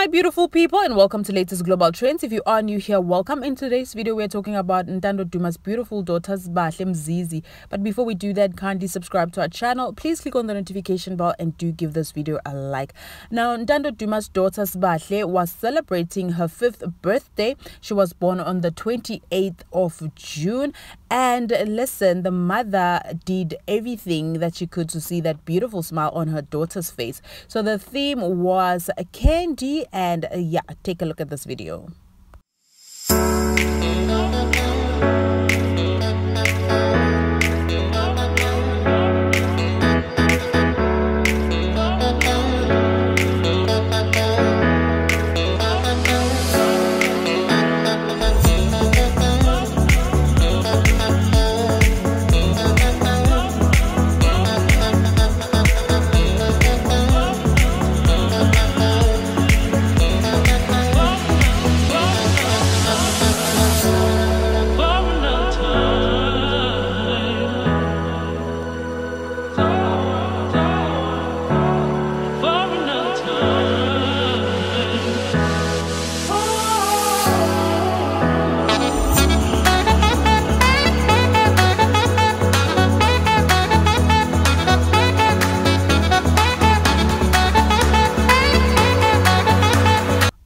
my beautiful people and welcome to latest global trends. If you are new here welcome. In today's video we're talking about Ntando Duma's beautiful daughter Sbahle Mzizi. But before we do that kindly subscribe to our channel. Please click on the notification bell and do give this video a like. Now Ntando Duma's daughter Bahle was celebrating her fifth birthday. She was born on the 28th of June. And listen the mother did everything that she could to see that beautiful smile on her daughter's face. So the theme was candy and uh, yeah take a look at this video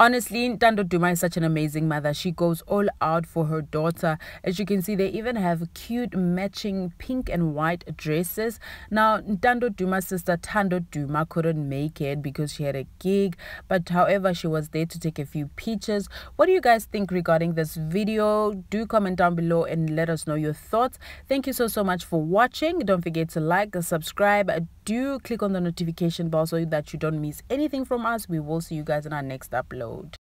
Honestly, Ntando Duma is such an amazing mother. She goes all out for her daughter. As you can see, they even have cute matching pink and white dresses. Now, Ntando Duma's sister Tando Duma couldn't make it because she had a gig. But however, she was there to take a few pictures. What do you guys think regarding this video? Do comment down below and let us know your thoughts. Thank you so, so much for watching. Don't forget to like, subscribe, do click on the notification bell so that you don't miss anything from us. We will see you guys in our next upload.